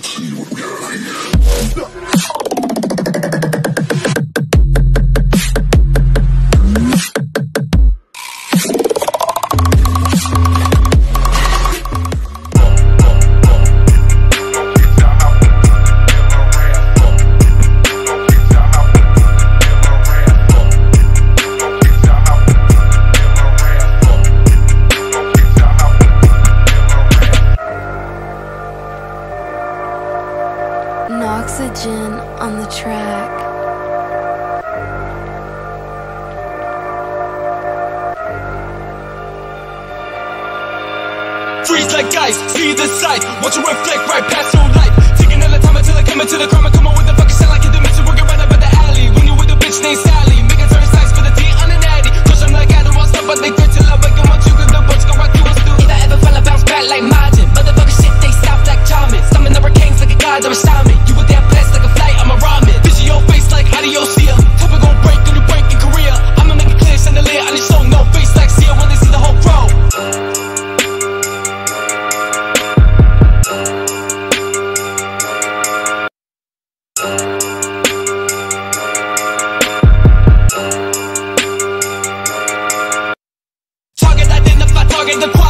Let's see what we have. oxygen on the track. Freeze like ice, see the sights, watch you reflect right past your light. get the quality.